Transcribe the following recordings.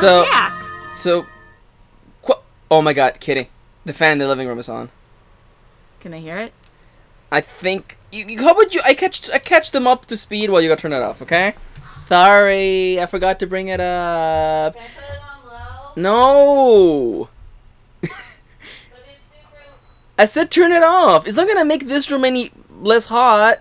So- back. So, qu- oh my god, Kitty, the fan in the living room is on. Can I hear it? I think. You, you- how about you? I catch I catch them up to speed while you go turn it off. Okay. Sorry, I forgot to bring it up. Can I put it on low? No. But it's super. I said turn it off. It's not gonna make this room any less hot.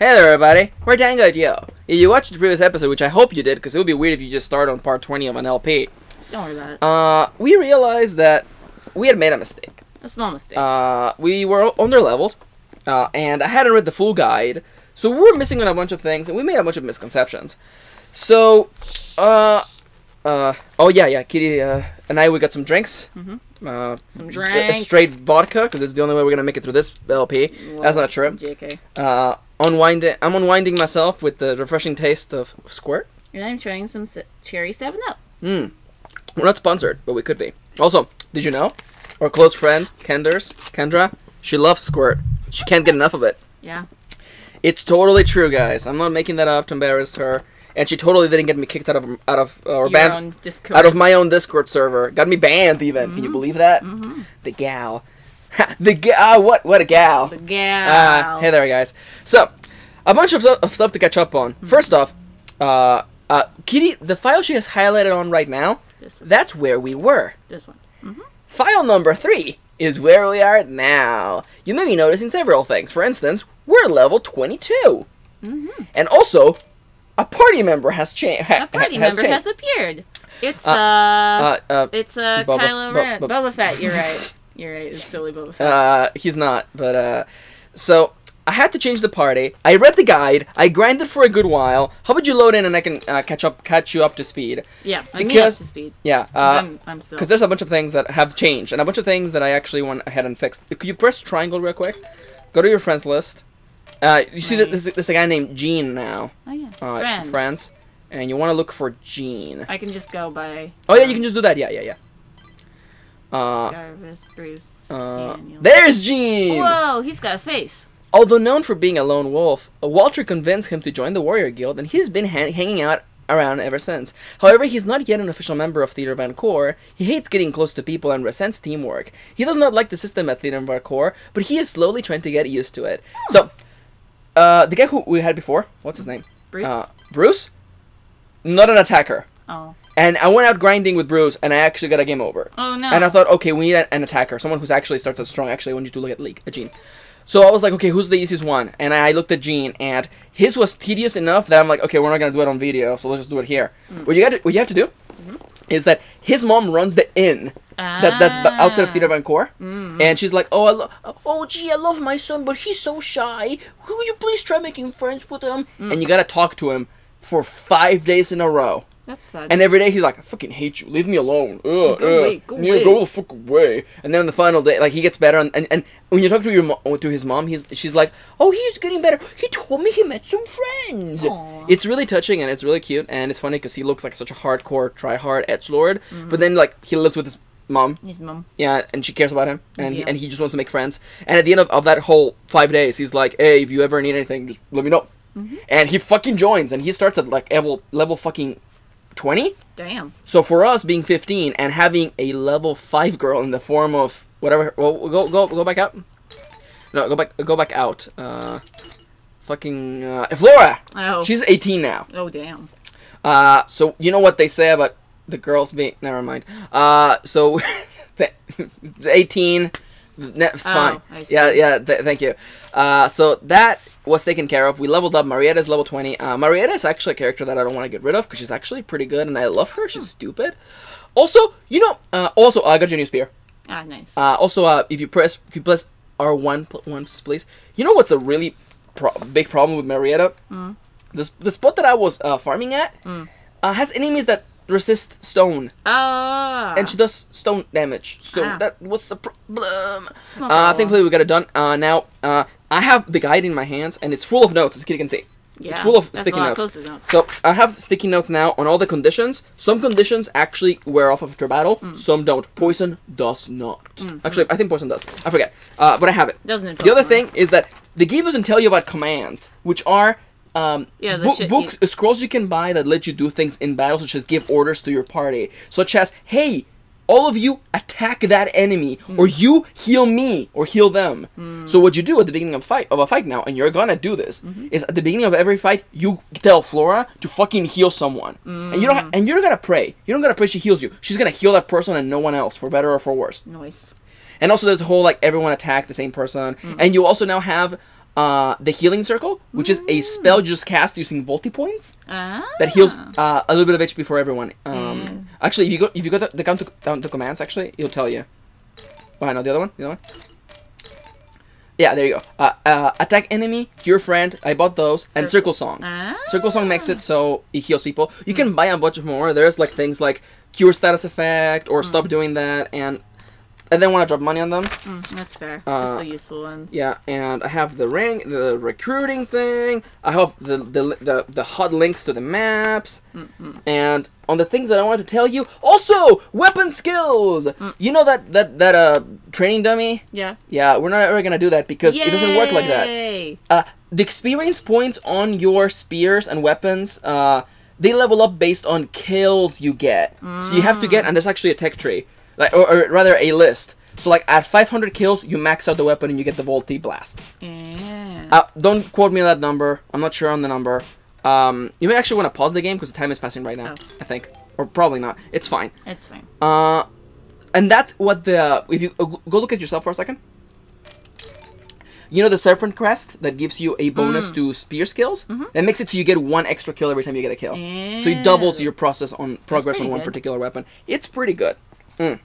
I guess so. Hey there, everybody. We're Dango Duo. If you watched the previous episode, which I hope you did, because it would be weird if you just start on part 20 of an LP, Don't worry about it. uh, we realized that we had made a mistake. A small mistake. Uh, we were under leveled, uh, and I hadn't read the full guide, so we were missing on a bunch of things, and we made a bunch of misconceptions. So, uh, uh, oh yeah, yeah, Kitty, uh, and I, we got some drinks. Mhm. Uh, Some d- straight vodka, because it's the only way we're gonna make it through this LP. That's not true. JK. Uh, unwinding, I'm unwinding myself with the refreshing taste of squirt. And I'm trying some s- cherry 7 Up. Hmm. We're not sponsored, but we could be. Also, did you know? Our close friend, Kenders, Kendra, she loves squirt. She can't get enough of it. Yeah. It's totally true, guys. I'm not making that up to embarrass her. And she totally didn't get me kicked out of out of uh, or Your banned own Discord. out of my own Discord server. Got me banned even. Can you believe that? Mm-hmm. The gal, the gal. what what a gal. The gal. Uh, hey there, guys. So, a bunch of, of stuff to catch up on. Mm-hmm. First off, uh, uh, Kitty, the file she has highlighted on right now, that's where we were. This one. File number three is where we are now. You may be noticing several things. For instance, we're level 22. Mm-hmm. And also, a party member has changed. A party member has appeared. It's, uh, Uh, uh, it's, uh, Boba- Kylo Ren. Bo- Boba Fett, you're right. You're right, it's totally Boba Fett. Uh, he's not, but uh, so I had to change the party. I read the guide. I grinded for a good while. How about you load in and I can uh, catch up, catch you up to speed? yeah, I'm because- up to speed. Yeah, 'Cause uh, I'm, I'm still. because there's a bunch of things that have changed and a bunch of things that I actually went ahead and fixed. Could you press triangle real quick? Go to your friends list. Uh, you see Right. this there's a guy named Gene now. oh, yeah. Uh, Friend. Friends, and you want to look for Gene. I can just go by Oh yeah, you can just do that. Yeah, yeah, yeah. Uh, Jarvis, Bruce, uh, Daniel. there's Gene. Whoa, he's got a face. Although known for being a lone wolf, Walter convinced him to join the Warrior Guild, and he's been ha- hanging out around ever since. However, he's not yet an official member of Theater Vancoor. He hates getting close to people and resents teamwork. He does not like the system at Theater Vancoor, but he is slowly trying to get used to it. So, uh, the guy who we had before, what's his name? Bruce. Uh, Bruce? Not an attacker. oh. And I went out grinding with Bruce, and I actually got a game over. Oh no. And I thought, okay, we need an attacker, someone who's actually starts as strong. Actually, I want you to look at League, at Gene. So I was like, okay, who's the easiest one? And I looked at Gene, and his was tedious enough that I'm like, okay, we're not gonna do it on video, so let's just do it here. What you got, what you have to do, is that his mom runs the inn that that's outside of Theater ah. Vancoor, mm-hmm. and she's like, oh, I lo- oh, gee, I love my son, but he's so shy. Will you please try making friends with him? And mm. you gotta talk to him for five days in a row. That's fun. And every day he's like, I fucking hate you. Leave me alone. Ugh, Go ugh. away, go Yeah, away." go the fuck away. And then on the final day, like he gets better, and, and, and when you talk to your mo- to his mom, he's she's like, oh, he's getting better. He told me he met some friends. Aw. It's really touching and it's really cute and it's funny because he looks like such a hardcore, try hard edge lord. But then like he lives with his mom, His mom. yeah, and she cares about him, and he, and he just wants to make friends. And at the end of, of that whole five days, he's like, hey, if you ever need anything, just let me know. Mm-hmm. And he fucking joins, and he starts at like level level fucking twenty. Damn. So for us being 15 and having a level 5 girl in the form of whatever well go go go back out. No, go back go back out. Uh fucking uh Flora. Oh. She's 18 now. Oh damn. Uh so you know what they say about the girls being never mind. Uh so 18 That's fine. Oh, see. Yeah, yeah. Th- thank you. Uh, so that was taken care of. We leveled up. Marietta's level twenty. Uh, Marietta is actually a character that I don't want to get rid of because she's actually pretty good, and I love her. Hmm. She's stupid. Also, you know. Uh, also, I got your new spear. Ah, nice. Uh, also, uh, if you press, if you press R one once, please. You know what's a really pro- big problem with Marietta? Mm. This the spot that I was uh, farming at uh, has enemies that resist stone, Ah. and she does stone damage. So Ah. that was a problem. Uh, we got it done. Uh, now, uh, I have the guide in my hands, and it's full of notes, as you can see. yeah, it's full of sticky notes. Post-it notes. So I have sticky notes now on all the conditions. Some conditions actually wear off after battle. Mm. Some don't. Poison does not. Actually, I think poison does. I forget. Uh, but I have it. Doesn't it? The other thing is that the game doesn't tell you about commands, which are um, Yeah, shit books, scrolls you can buy that let you do things in battle, such as give orders to your party, such as, hey, all of you attack that enemy, Hmm. or you heal me, or heal them. So what you do at the beginning of fight of a fight now, and you're gonna do this, Mm-hmm. is at the beginning of every fight, you tell Flora to fucking heal someone, and you don't, Mm. ha- and you're gonna pray. You don't gotta pray she heals you. She's gonna heal that person and no one else, for better or for worse. Noise. And also, there's a whole like everyone attack the same person, and you also now have uh, the healing circle, which is a spell just cast using multi points Ah. that heals uh, a little bit of HP for everyone. Um, Mm. Actually, if you go if you go to the down to, down to commands, actually, it'll tell you. Oh, not the other one. The other one. Yeah, there you go. Uh, uh, attack enemy, cure friend. I bought those, and circle song. Ah. Circle Song makes it so it heals people. You can buy a bunch of more. There's like things like cure status effect or stop doing that, and I didn't want to drop money on them. Mm, that's fair. Uh, Just the useful ones. Yeah, and I have the ring, the recruiting thing. I have the the the, the hot links to the maps, and on the things that I want to tell you. Also, weapon skills. You know that that that uh training dummy. Yeah. Yeah, we're not ever gonna do that because it doesn't work like that. Yay! Uh, the experience points on your spears and weapons, uh, they level up based on kills you get. So you have to get, and there's actually a tech tree, like, or, or rather a list. So like at 500 kills, you max out the weapon and you get the Volti Blast. Yeah. Uh, don't quote me on that number. I'm not sure on the number. Um, you may actually want to pause the game because the time is passing right now. Oh. I think, or probably not. It's fine. it's fine. Uh, and that's what the if you uh, go look at yourself for a second. You know the serpent crest that gives you a bonus Mm. to spear skills. Mm-hmm. That makes it so you get one extra kill every time you get a kill. So it doubles your process on progress on one good. particular weapon. It's pretty good. Mm.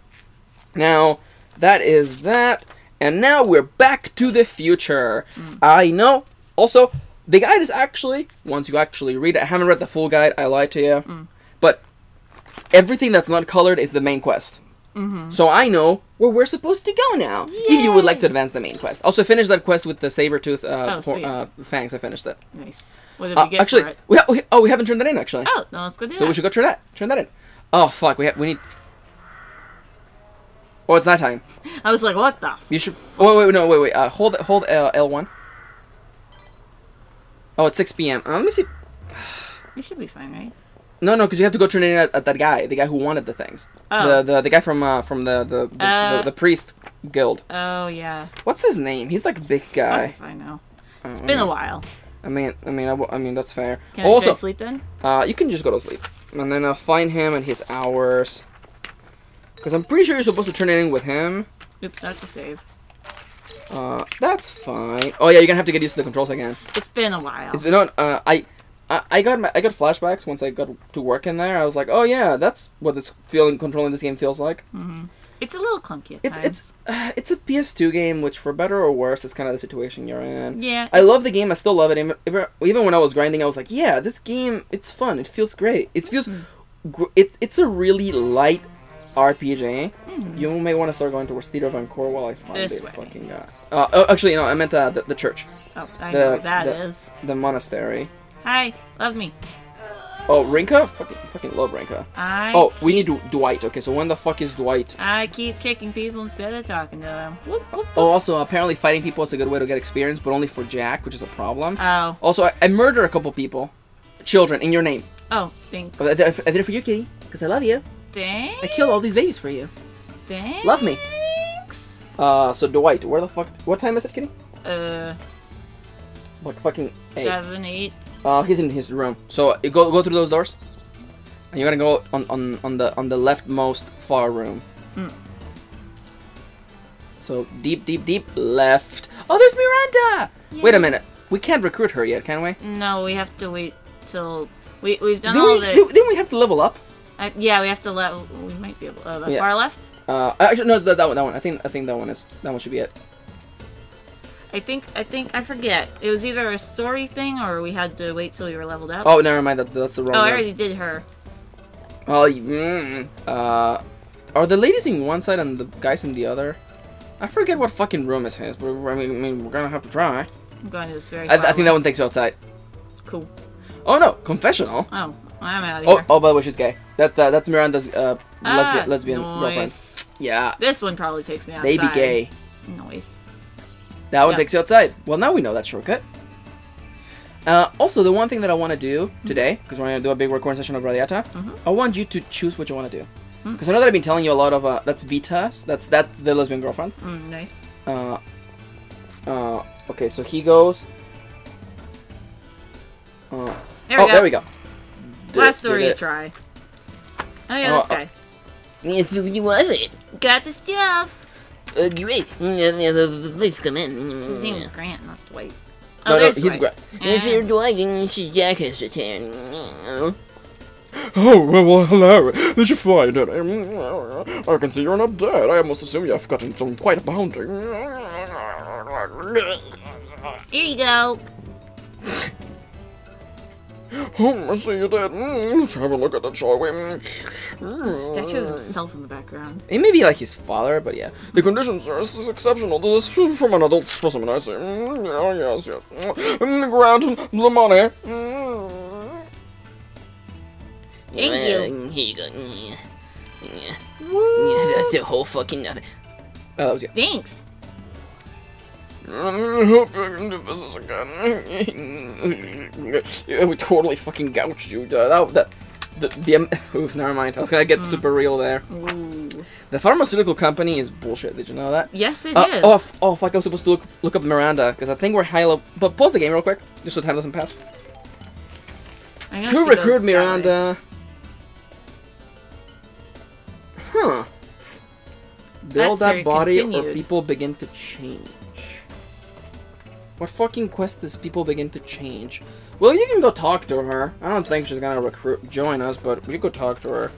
Now that is that, and now we're back to the future. Mm. I know. Also, the guide is actually once you actually read it. I haven't read the full guide. I lied to you, Mm. but everything that's not colored is the main quest. Mm-hmm. So I know where we're supposed to go now. If you would like to advance the main quest. Also, finish that quest with the saber tooth uh, Oh, uh, fangs. I finished it. Nice. What did Uh, we get actually, we, ha- oh we haven't turned that in actually. Oh, no, let's go do so that. we should go turn that turn that in. Oh fuck, we ha- we need. Oh, it's night time. I was like, what the? You should. Oh, wait, wait, no, wait, wait. Uh, hold hold uh, L one. Oh, it's 6 p.m. Uh, let me see. you should be fine, right? No, no, because you have to go turn in at, at that guy, the guy who wanted the things. Oh. The, the the guy from uh, from the the the, Uh. the the priest guild. Oh, yeah. What's his name? He's like a big guy. I know. Uh, It's been a while. I mean, I mean, I, w- I mean that's fair. Can I also, try sleep then? uh, you can just go to sleep, and then uh, find him and his hours. Because I'm pretty sure you're supposed to turn it in with him. Oops, that's a save. Uh, that's fine. Oh yeah, you're gonna have to get used to the controls again. It's been a while. It's been on. Uh, I, I, I got my, I got flashbacks once I got to work in there. I was like, oh yeah, that's what this feeling controlling this game feels like. Mhm. It's a little clunky at It's times. it's uh, it's a PS2 game, which for better or worse, is kind of the situation you're in. Yeah. I love the game. I still love it. Even, even when I was grinding, I was like, yeah, this game, it's fun. It feels great. It feels, gr- it's it's a really light RPG. You may want to start going towards Theater Vancoor while I find This the way. fucking guy. Uh, oh, actually, no, I meant uh, the, the church, oh, I the- know that is. the- the monastery. Hi, love me. Oh, Rinka? Fucking, fucking love Rinka. I Oh, we need Du- Dwight. Okay, so when the fuck is Dwight? I keep kicking people instead of talking to them. Whoop, whoop, Oh, also, apparently fighting people is a good way to get experience, but only for Jack, which is a problem. Oh, Also, I, I murder a couple people. Children, in your name. oh, thanks. I did it for, I did it for you, kitty. Because I love you. Thanks. I killed all these babies for you. Thanks. Love me. Uh, so Dwight, where the fuck? What time is it, kitty? Uh, Like fucking eight. seven, eight. Uh, he's in his room. So you go go through those doors. And you're gonna go on on on the on the leftmost far room. Mm. So deep, deep, deep left. Oh, there's Miranda. Wait a minute. We can't recruit her yet, can we? No, we have to wait till we we've done Did all we, the. did, didn't we have to level up? Uh, yeah, we have to let. We might be able. Uh, the Yeah. far left. Uh, actually, no, that, that one, that one. I think, I think that one is, that one should be it. I think. I think. I forget. It was either a story thing or we had to wait till we were leveled up. Oh, never mind. That, that's the wrong Oh, I already did her. Oh, mm, uh, are the ladies in one side and the guys in the other? I forget what fucking room is his, but I mean, I mean we're gonna have to try. I'm going to this very. I, I think that one takes you outside. Cool. Oh no, confessional. Oh, I'm out of Oh, here. oh, by the way, she's gay. That uh, that's Miranda's uh, Ah, lesbian lesbian girlfriend. Yeah, This one probably takes me outside. they be gay. Noise. That one Yeah. takes you outside. Well, now we know that shortcut. Uh, also, the one thing that I want to do today, because we're going to do a big recording session of Radiata, Mhm. I want you to choose what you want to do. Because I know that I've been telling you a lot of, uh, that's Vitas, that's that's the lesbian girlfriend. Mm, nice. Uh, uh, okay, so he goes. Uh, There oh, go. there we go. Last story you try. Oh yeah, Oh, this uh, guy. Yes, you love it. Got the stuff. Uh, great. Mm, Please come in. His in. name is Grant, not Dwight. Oh, No, no, he's Dwight. great. If you're dragging she jackets to town. Oh, well, hello. Did you find it? I can see you're not dead. I must assume you've gotten some quite a bounty. Here you go. Oh, I see you did. Mm, Let's have a look at that, shall we? Statue of himself in the background. It may be like his father, but yeah. The conditions are this is exceptional. This is from an adult specimen, I see. Mm, Oh, yes, yes. Mm, Grant, the money. Mm. Thank you. Here you go. Yeah. Yeah. Yeah, that's the whole fucking nothing. Oh, that was. Thanks. I hope I can do business again. yeah, we totally fucking gouged you. That, that, the, the, oof, never mind. I was gonna get super real there. Ooh. The pharmaceutical company is bullshit. Did you know that? Yes, it is. Uh, oh, f- oh, fuck! I was supposed to look look up Miranda because I think we're high level. But pause the game real quick, just so time doesn't pass. I know To she recruit goes that way. Miranda. Huh. Build That's that body or people begin to change. What fucking quest does people begin to change? Well, you can go talk to her. I don't think she's gonna recruit join us, but we could go talk to her.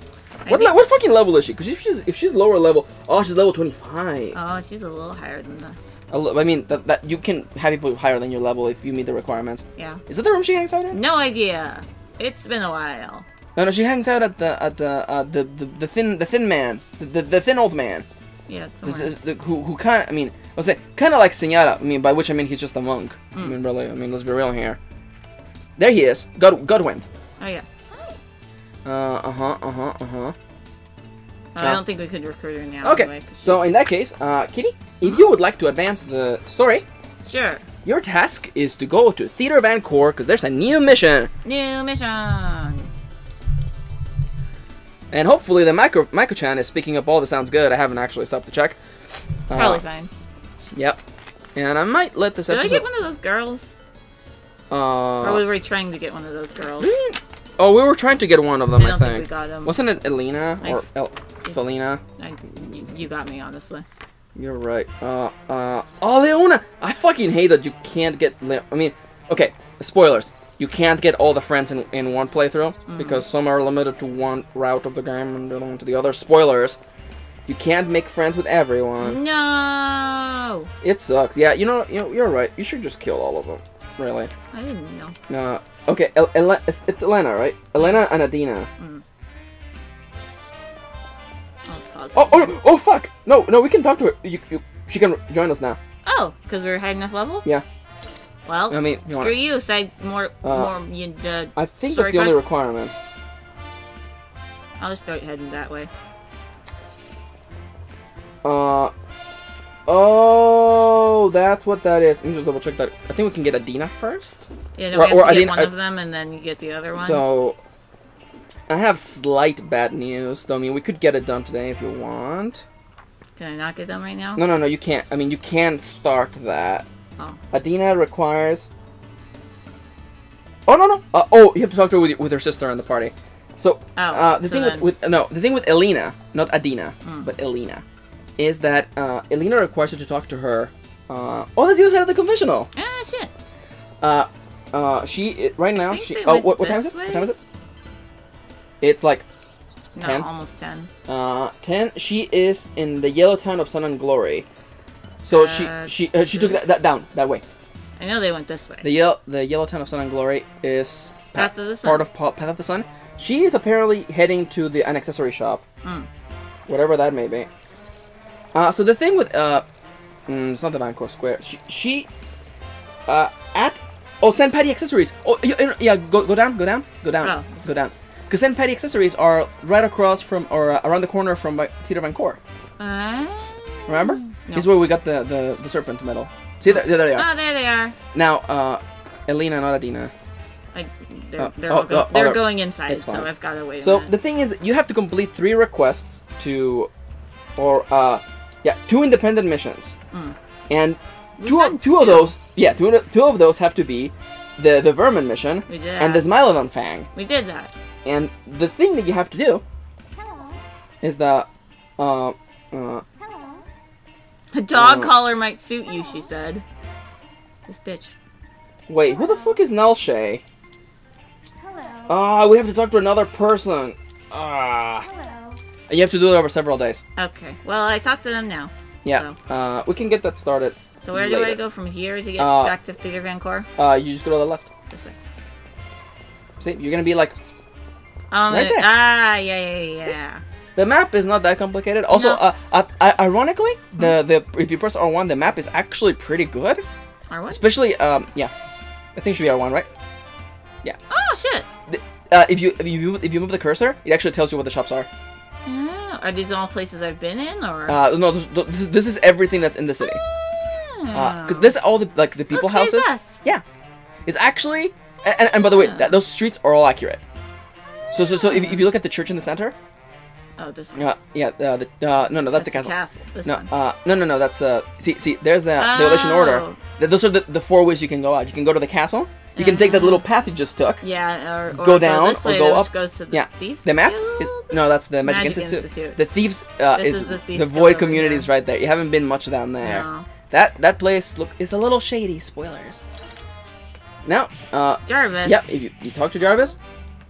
I What, what fucking level is she? Because if she's if she's lower level, oh, she's level twenty five. Oh, she's a little higher than this. I mean that that you can have people higher than your level if you meet the requirements. Yeah. Is that the room she hangs out in? No idea. It's been a while. No, no, she hangs out at the at the uh, the, the the thin the thin man, the the, the thin old man. Yeah, This is the, who who kind of I mean I was say kind of like Senora. I mean by which I mean he's just a monk. I Mm. mean really. I mean let's be real here. There he is. God Godwin. Oh yeah. Uh uh huh uh huh uh huh. I Ah. don't think we could recruit her now. Okay. Anyway, So in that case, uh, Kitty, if you would like to advance the story, sure. your task is to go to Theater Vancoor because there's a new mission. New mission. And hopefully the micro Micro-chan is picking up all the sounds good. I haven't actually stopped to check. Uh, Probably fine. Yep. And I might let this Did I episode. get one of those girls? uh, or we were trying to get one of those girls. oh, we were trying to get one of them. I I, think. think we got them. Wasn't it Elena I- or El- Felina? I, you, you got me, honestly. You're right. Uh, uh, oh, Leona! I fucking hate that you can't get. Le- I mean, okay, spoilers. You can't get all the friends in, in one playthrough Mm-hmm. because some are limited to one route of the game and the other one to the other. Spoilers. You can't make friends with everyone. No! It sucks. Yeah, you know, you know, you're right. You should just kill all of them. Really. I didn't know. Uh, okay, El- El- it's, it's Elena, right? Elena and Adina. I'll Oh, oh, oh, fuck! No, no, we can talk to her. You, you, she can join us now. Oh, because we're high enough level? Yeah. Well, I mean, you screw wanna- you. Side more, Uh, more. You, uh, I think that's the only quest? requirements. I'll just start heading that way. Uh. Oh, that's what that is. Let me just double check that. I think we can get Adina first. Yeah, no, Or- we have or to I get one I- of them, and then you get the other one. So, I have slight bad news. Though I mean, we could get it done today if you want. Can I not get them right now? No, no, no, you can't. I mean, you can't start that. Oh. Adina requires. Oh no no! Uh, oh, you have to talk to her with, with her sister in the party. So, Oh, uh, the so thing then- with, with no, the thing with Elena, not Adina, Mm. but Elena, is that uh, Elena requires you to talk to her. Uh, oh, that's the other side of the confessional. Ah, shit. Uh, uh, she right now she. Oh, what, what time is it? way? What time is it? It's like No, Ten? almost 10. uh ten. She is in the yellow town of Sun and Glory. So she she uh, she took that, that down that way. I know they went this way. The yellow the yellow town of Sun and Glory is pa- Path of the Sun. part of Path of the Sun. She is apparently heading to the an accessory shop, Mm. whatever that may be. Uh, so the thing with uh, mm, it's not the Vancouver Square. She she uh at oh St. Patty accessories. Oh y- y- yeah, go go down, go down, go down, Oh. go down. Because St. Patty accessories are right across from or uh, around the corner from Theater Vancouver. Uh, Remember? No. This is where we got the the, the serpent medal. See there, there they are. oh, there they are. Now, uh, Elena, not Adina. I, they're Oh, they're, oh, all go- oh, they're oh, going inside, so. I've got to wait. So the thing is, you have to complete three requests to, or uh, yeah, two independent missions, Mm. and We've two of, two of those, yeah, two two of those have to be the the vermin mission and the. Smilodon Fang. we did that. And the thing that you have to do is that, uh, uh, A dog Oh. collar might suit you, she said. This bitch. wait, who the fuck is Nelshay? Hello. Ah, we have to talk to another person. Ah, Hello. and you have to do it over several days. Okay. Well, I talked to them now. Yeah, uh, we can get that started. So where do I go from here to get Uh, back to Theater Vancoor? Uh, you just go to the left. This way. See, you're gonna be like Um, Right there. Ah, yeah, yeah, yeah, yeah. The map is not that complicated. Also, No. uh, uh, ironically, the the if you press R1, the map is actually pretty good. R1. Especially, um, yeah, I think it should be R1, right? Yeah. Oh shit. Uh, if you if you if you move the cursor, it actually tells you what the shops are. Oh, are these all places I've been in, or? Uh, no, this, this is this is everything that's in the city. Uh, 'cause Oh. this is all the like the people Look, houses. us. Yeah, it's actually, and, and, and by the way, that, those streets are all accurate. So so so if, if you look at the church in the center, Oh, this one. uh, yeah, uh, the uh, no no that's, the castle. This No, one. uh, no, no, no. That's uh. See, see. There's the the elation order. Oh. Those are the, the four ways you can go out. You can go to the castle. You can take that little path you just took. Yeah, or, or Go down this or go up. goes to the Yeah. thieves. The map Guild? is no. That's the Magic, Magic Institute. Institute. The thieves uh, is, is the the, Thieves void community is right there. You haven't been much down there. No. That that place look is a little shady. Spoilers. Now, uh, Jarvis. yeah. If you, you talk to Jarvis,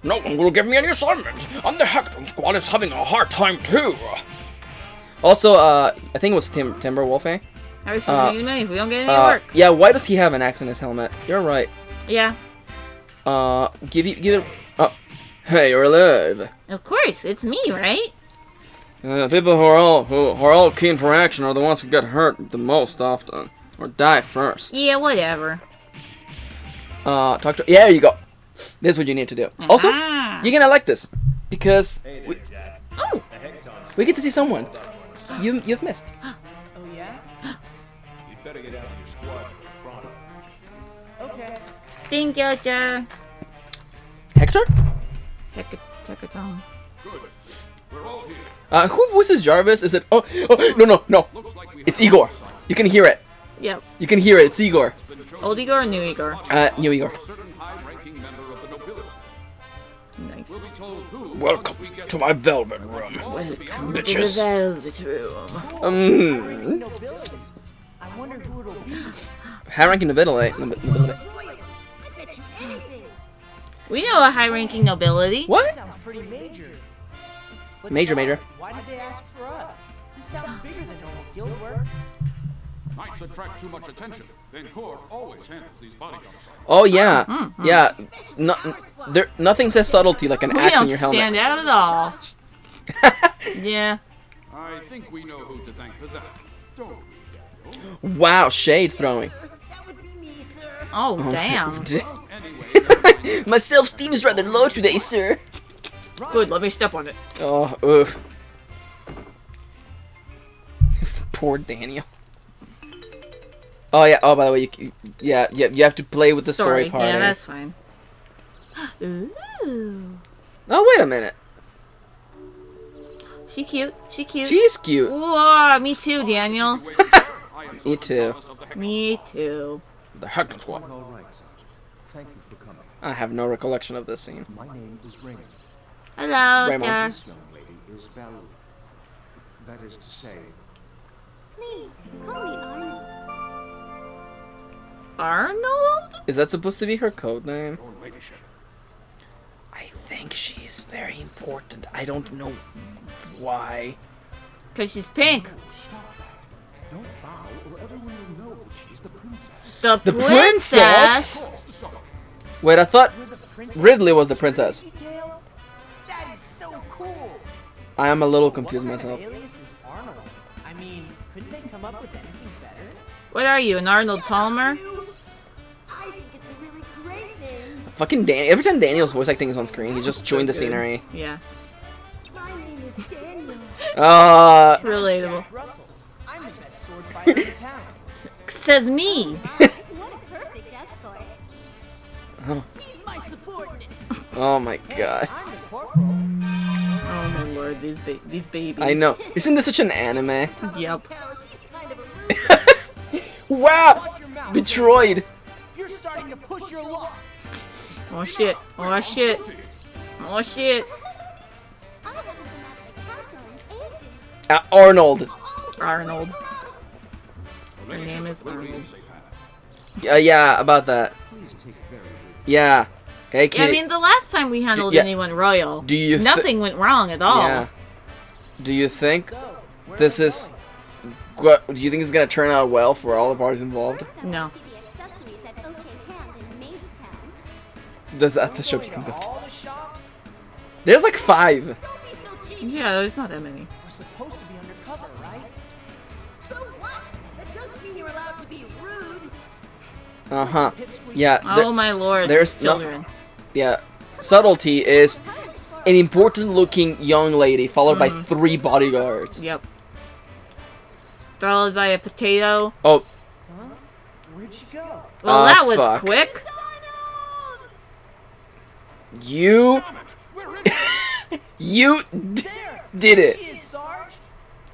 No one will give me any assignments, and the Hector Squad is having a hard time too. also, uh, I think it was Tim Timberwolf. Eh? How are we supposed Uh, to make money if we don't get any Uh, work? yeah. Why does he have an axe in his helmet? You're right. Yeah. Uh, give you give it. Oh, hey, you're alive. Of course, it's me, right? Uh, people who are all who, who are all keen for action are the ones who get hurt the most often, or die first. Yeah, whatever. Uh, talk to. Yeah, you go. This is what you need to do. Also, Ah. you're gonna like this because we, Oh, we get to see someone you you've missed. Oh yeah? You'd better get out of your squad pronto. Okay. thank you, Jar. Hector? Hector. check it. We're all here. Uh, who voices Jarvis? Is it? Oh, oh no no no! Looks like we It's Igor. You can hear it. Yep. You can hear it. It's Igor. Old Igor or new Igor? Uh, new Igor. Welcome once we get to my velvet room. Welcome to the Bitches. velvet room. Um, I wonder who it'll be. high-ranking nobility. nobility. We know a high-ranking nobility. What? Sounds pretty major. Major, major. Why did they ask for us? This sounds bigger than normal guild work. Knights attract too much attention. Vancoor always handles these bodyguards. Oh yeah, mm, mm. yeah. No, there, nothing says subtlety like an We axe in your helmet. stand out at all. yeah. I think we know who to thank for that. Don't we, Daniel? Wow, shade throwing. Oh, oh damn. Anyway, My self-esteem is rather low today, sir. Good, let me step on it. Oh, oof. Poor Daniel. Oh yeah. Oh, by the way, you, yeah, yeah, you have to play with the story, part. Yeah, eh? that's fine. Ooh. Oh wait a minute. She cute. She cute. She's cute. Whoa, me too, Daniel. I am so Me too. jealous of the Hector Me too. The Hector Squad. All right, Thank you for coming. I have no recollection of this scene. My name is Raymond. Hello, Raymond. Jar. This young lady is Valerie. That is to say, Please, call me Arnold. Arnold? Is that supposed to be her code name? I think she is very important. I don't know why. Because she's pink. stop that. Don't bow, or everyone will know that she's the princess. The, The princess? princess? Wait, I thought We're the princess. Ridley was the princess. That is so cool. I am a little confused what myself. Of alias is Arnold. I mean, they come up with? What are you, an Arnold Palmer? Fucking Dan. Every time Daniel's voice acting is on screen, he's just chewing the scenery. Yeah. My name is Daniel. Uh, Relatable. Russell. I'm the best sword fighter in town. Says me. What a perfect escort. He's my Oh my god. I'm the corporal. Oh my lord, these ba- these babies. I know. Isn't this such an anime? Yep. Hell, he's kind of a rude wow! Watch. Betrayed! You're starting to push your luck. Oh shit. Oh shit. Oh shit. I haven't been out of the castle in ages. Uh, Arnold! Arnold. Her name is Arnold. Yeah, yeah, about that. Yeah. Hey, Yeah, I mean, the last time we handled yeah. anyone royal, Do you nothing went wrong at all. Yeah. Do you think this is... Do you think it's gonna turn out well for all the parties involved? No. Town. Does that the shop you can to go to? all the shops? There's like five. So. Yeah, there's not that many. We're supposed to be undercover, right? So what? That doesn't mean you're allowed to be rude. Uh huh. Pipsqueak. Yeah. Oh my lord. there's no- children. yeah. Subtlety is an important-looking young lady followed by three bodyguards. Yep. Followed by a potato. Oh, Huh? Where'd she go? Well, Ah, that was fuck. quick. You, you did it. She is Sarge!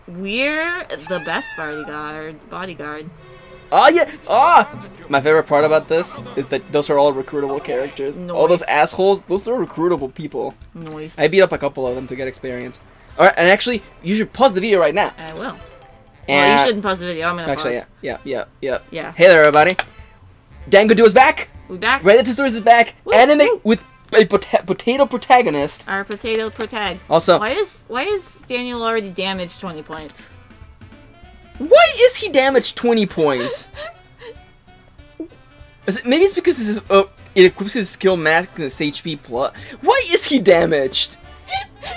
We're the best bodyguard. Bodyguard. Oh yeah. Ah. My favorite part about this is that those are all recruitable characters. All those assholes, those are recruitable people. Noise. I beat up a couple of them to get experience. All right, and actually, you should pause the video right now. I will. well, you shouldn't pause the video. I'm gonna Actually, pause. yeah, yeah, yeah, yeah. Yeah. Hey there, everybody. Dango Duo is back. We're back. Radiata Stories is back. Woo, Anime woo. with a pota- potato protagonist. Our potato protag. Also, Why is why is Daniel already damaged 20 points? why is he damaged 20 points? Is it, maybe it's because this is, uh, it equips his skill max and his HP plus. Why is he damaged?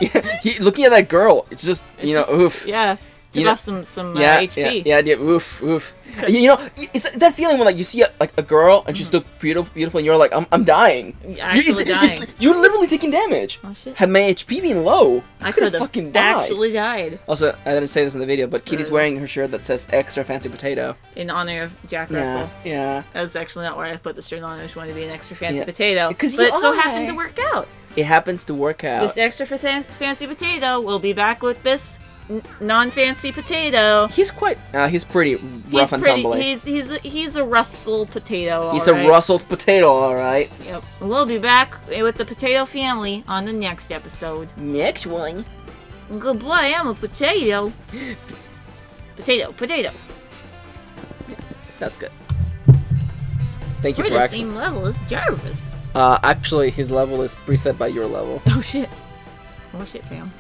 yeah, he, looking at that girl, it's just, It's you know, just- oof. Yeah. You know- off some some uh, yeah, HP. yeah, yeah, yeah, oof, oof. You know, it's that- feeling when like you see a, like a girl and she's look beautiful, beautiful, and you're like, I'm, I'm dying. You're You- Actually it's- dying. you're literally taking damage. Oh shit. Had my HP been low, I could could have fucking died. actually died Also, I didn't say this in the video, but Kitty's Uh. wearing her shirt that says "Extra Fancy Potato." in honor of Jack Yeah, Russell. yeah. That was actually not where I put the shirt on. I just wanted to be an extra fancy potato. Yeah. potato. 'Cause but you it so happened to work out. It happens to work out. This extra fa- fancy potato We'll be back with this non-fancy potato. He's quite. Uh, he's pretty rough He's and pretty. tumbly. He's he's a, he's a Russell potato. He's a rustled potato, all right. Yep. We'll be back with the potato family on the next episode. Next one. Good boy, I'm a potato. Potato, potato. That's good. Thank you We're for the actually. same level as Jarvis. Uh, actually, his level is preset by your level. Oh shit. Oh shit, fam.